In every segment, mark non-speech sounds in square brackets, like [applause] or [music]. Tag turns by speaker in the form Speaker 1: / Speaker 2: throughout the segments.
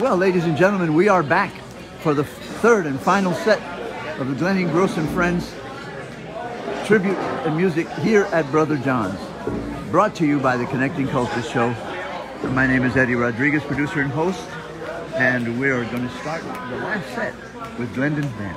Speaker 1: Well, ladies and gentlemen, we are back for the third and final set of the Glen Gross and Friends tribute and music here at Brother John's. Brought to you by the Connecting Cultures Show. My name is Eddie Rodriguez, producer and host, and we are going to start the last set with Glendon's band.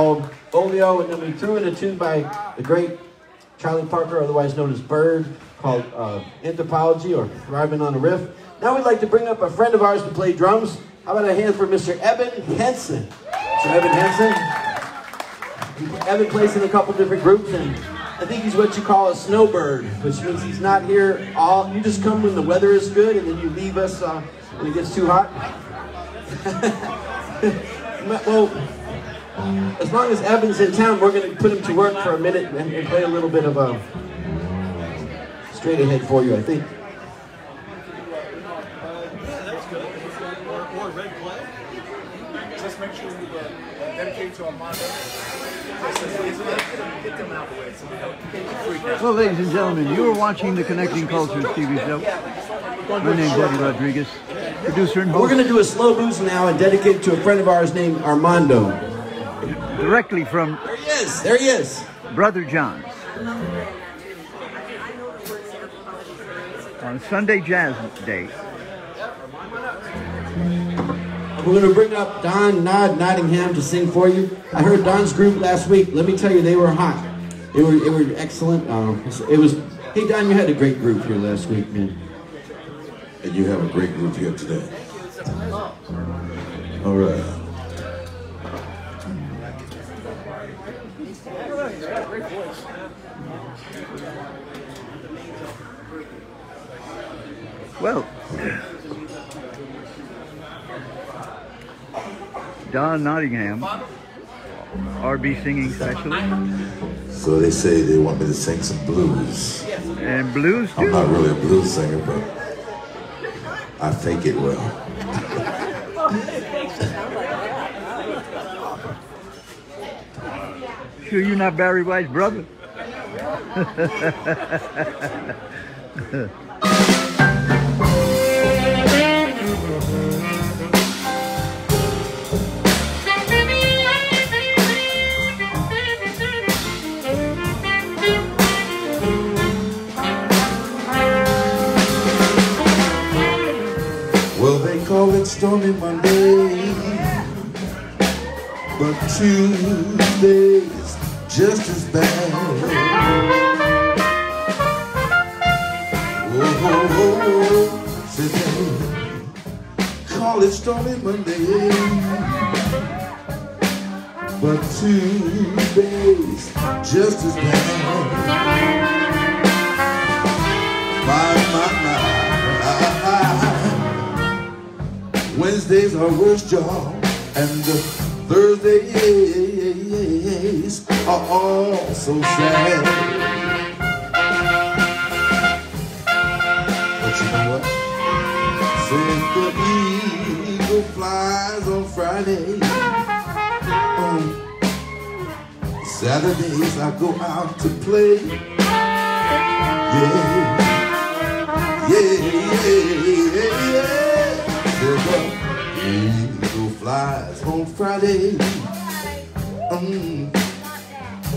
Speaker 2: Called Oleo, and then we threw in a tune by the great Charlie Parker, otherwise known as Bird, called uh, Anthropology or Thriving on a Riff. Now we'd like to bring up a friend of ours to play drums. How about a hand for Mr. Evan Henson? Mr. Evan Henson. Evan plays in a couple different groups, and I think he's what you call a snowbird, which means he's not here all. You just come when the weather is good, and then you leave us uh, when it gets too hot. [laughs] well, as long as Evan's in town, we're going to put him to work for a minute and, and play a little bit of a straight ahead for you, I think.
Speaker 3: Just make sure you uh, dedicate to Armando.
Speaker 1: Well, ladies and gentlemen, you are watching the Connecting Cultures TV show. My name's Eddie Rodriguez, producer and host.
Speaker 2: We're going to do a slow blues now and dedicate it to a friend of ours named Armando.
Speaker 1: Directly from...
Speaker 2: There he is. There he is.
Speaker 1: Brother John's. On Sunday Jazz Day.
Speaker 2: We're going to bring up Don Nod Nottingham to sing for you. I heard Don's group last week. Let me tell you, they were hot. They were, they were excellent. Um, it was. Hey Don, you had a great group here last week, man.
Speaker 4: And you have a great group here today. All right.
Speaker 1: Well, Don Nottingham, RB singing specialist.
Speaker 4: So they say they want me to sing some blues.
Speaker 1: And blues too.
Speaker 4: I'm not really a blues singer, but I think it will. [laughs]
Speaker 1: Sure you're not Barry White's brother? [laughs]
Speaker 4: stormy Monday, but Tuesday's just as bad. Oh, oh, oh, oh say they call it stormy Monday, but Tuesday's just as bad. My, my, Wednesdays are worst job, and Thursdays are all so sad. But you know what? Since the eagle flies on Friday, on Saturdays I go out to play. Yeah, yeah, yeah, yeah. There's a eagle flies on Friday. Um,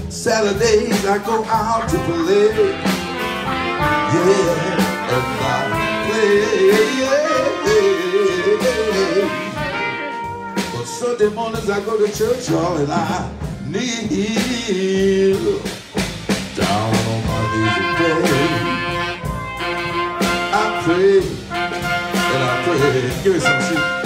Speaker 4: Saturdays I go out to play. Yeah, and I play. But Sunday mornings I go to church, y'all, and I kneel down on my knees and pray. I pray and I pray. Give me some shit. Mr.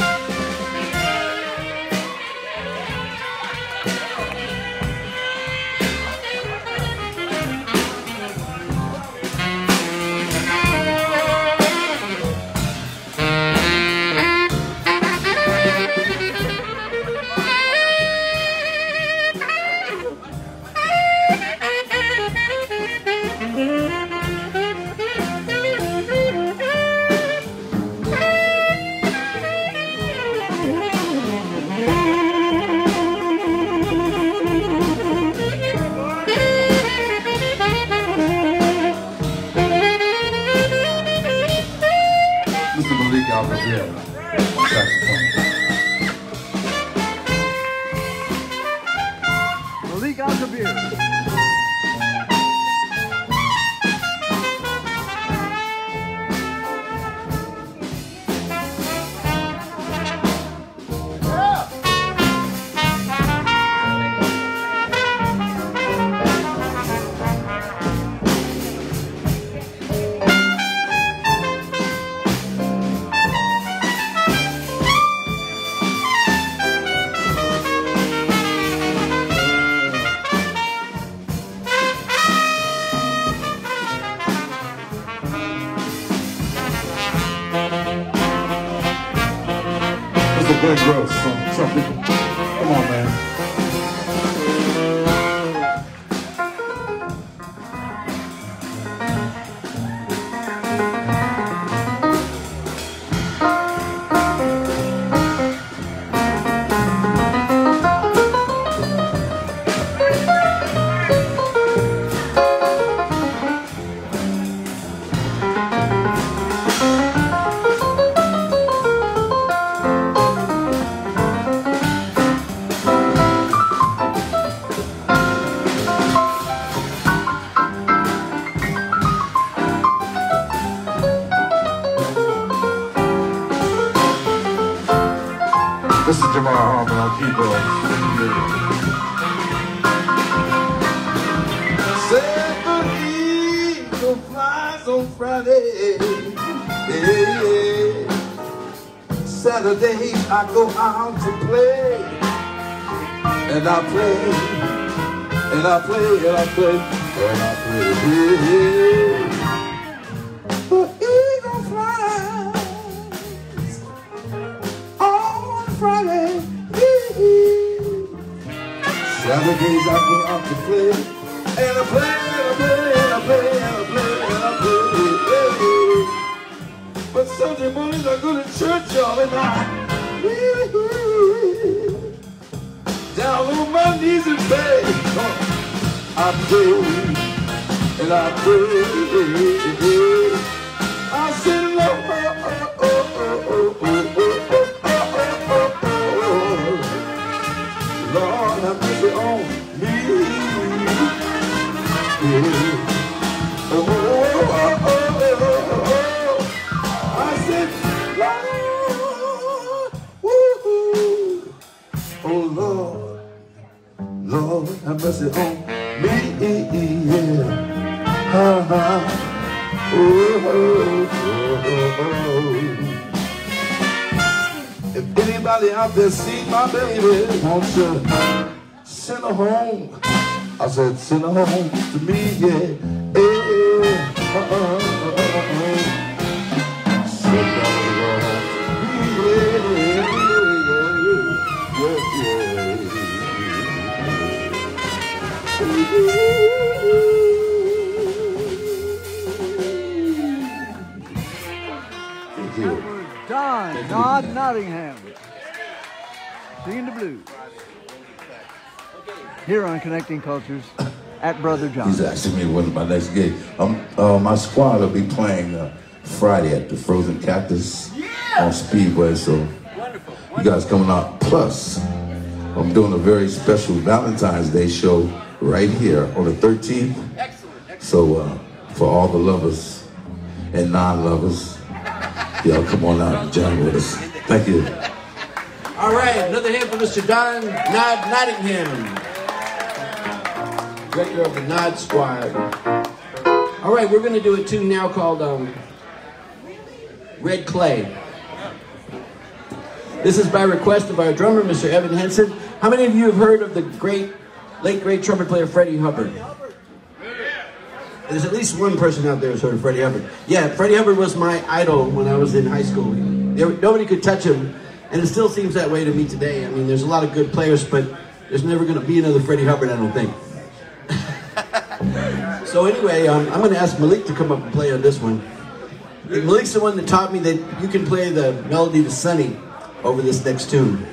Speaker 4: I go out to play. And I play. And I play. And I play. And I play. Yeah. But eagle flies on Friday. Saturdays I go out to play, and I play, and I play, and I play, and I play, and I play. But Sunday mornings I go to church, y'all, and I down on my knees and pray. I pray, and I pray. I said, Lord, mercy on me. Yeah. Uh-huh. Oh, oh, oh, oh. If anybody out there see my baby, won't you send her home? I said, send her home to me, yeah. yeah. Uh, uh, uh, uh, uh. Send her
Speaker 1: Don, Don Nottingham. Singing the blues. Here on Connecting Cultures at Brother John.
Speaker 4: He's asking me when's my next gig. Um, uh, my squad will be playing uh, Friday at the Frozen Cactus on Speedway. So you guys coming out. Plus, I'm doing a very special Valentine's Day show right here on the 13th. Excellent. So uh, for all the lovers and non-lovers, y'all come on out and jam with us. Thank you.
Speaker 2: All right, another hand for Mr. Don Nod Nottingham, director of the Nod Squad. All right, we're going to do a tune now called um, Red Clay. This is by request of our drummer, Mr. Evan Henson. How many of you have heard of the great, late great trumpet player Freddie Hubbard? There's at least one person out there who's heard of Freddie Hubbard. Yeah, Freddie Hubbard was my idol when I was in high school. There- nobody could touch him, and it still seems that way to me today. I mean, there's a lot of good players, but there's never going to be another Freddie Hubbard, I don't think. [laughs] so anyway, um, I'm going to ask Malik to come up and play on this one. Malik's the one that taught me that you can play the melody to Sunny over this next tune.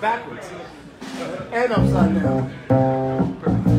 Speaker 3: Backwards. And upside down.
Speaker 5: Thank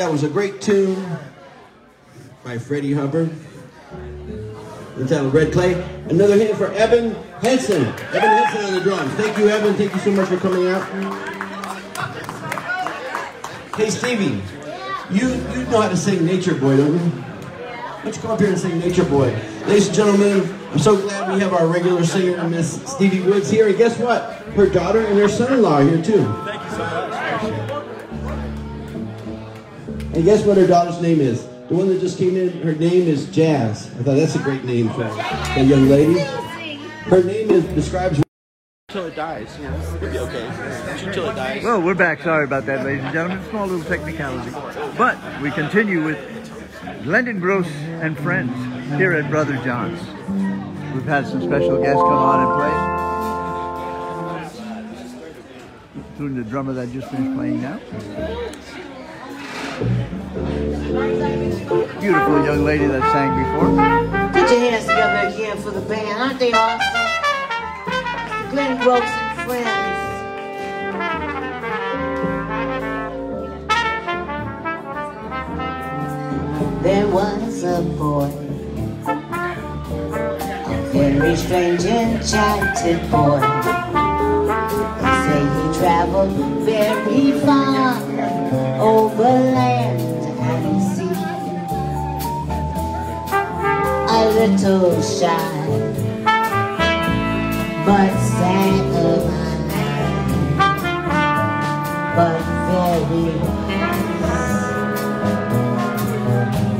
Speaker 2: That was a great tune by Freddie Hubbard. Entitled Red Clay. Another hit for Evan Henson. Evan Henson on the drums. Thank you, Evan. Thank you so much for coming out. Hey, Stevie. You you know how to sing Nature Boy, don't you? Why don't you come up here and sing Nature Boy? Ladies and gentlemen, I'm so glad we have our regular singer, Miss Stevie Woods, here. And guess what? Her daughter and her son-in-law are here, too.
Speaker 3: Thank you so much.
Speaker 2: And guess what her daughter's name is? The one that just came in, her name is Jazz. I thought that's a great name for a young lady. Her name is describes
Speaker 5: Till it dies, you know. It'll be okay. Shoot till it dies.
Speaker 1: Well, we're back. Sorry about that, ladies and gentlemen. Small little technicality. But we continue with Glendon Gross and friends here at Brother John's. We've had some special guests come on and play. Including the drummer that just finished playing now. Beautiful young lady that sang before.
Speaker 6: Put your hands together again for the band. Aren't they awesome? Glen Gross and friends. There was a boy, a very strange enchanted boy. He said he traveled very far over land and sea a little shy, but sad of my mind, but very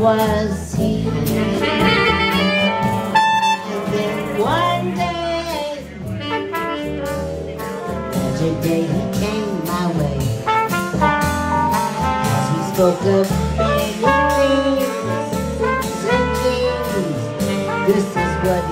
Speaker 6: wise was he. Many things and things, this is what